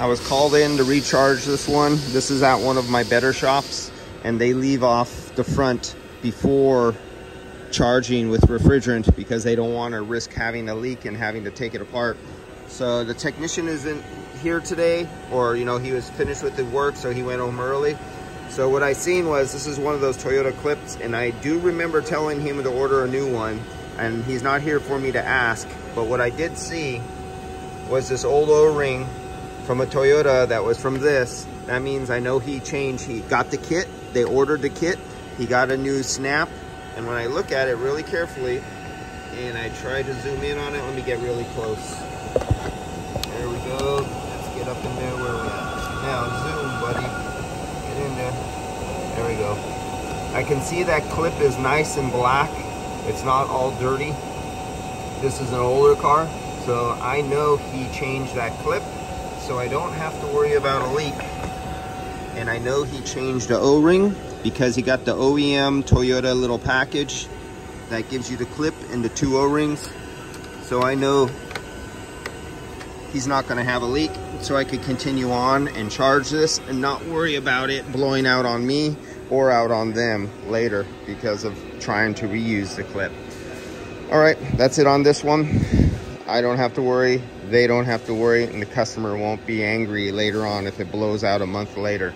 I was called in to recharge this one. This is at one of my better shops and they leave off the front before charging with refrigerant because they don't want to risk having a leak and having to take it apart. So the technician isn't here today or, you know, he was finished with the work so he went home early. So what I seen was this is one of those Toyota clips and I do remember telling him to order a new one and he's not here for me to ask. But what I did see was this old O-ring from a Toyota that was from this. That means I know he changed, he got the kit, they ordered the kit, he got a new snap, and when I look at it really carefully, and I try to zoom in on it, let me get really close. There we go, let's get up in there where we're at. Now zoom, buddy, get in there. There we go. I can see that clip is nice and black. It's not all dirty. This is an older car, so I know he changed that clip so I don't have to worry about a leak. And I know he changed the O-ring because he got the OEM Toyota little package that gives you the clip and the two O-rings. So I know he's not gonna have a leak so I could continue on and charge this and not worry about it blowing out on me or out on them later because of trying to reuse the clip. All right, that's it on this one. I don't have to worry they don't have to worry and the customer won't be angry later on if it blows out a month later.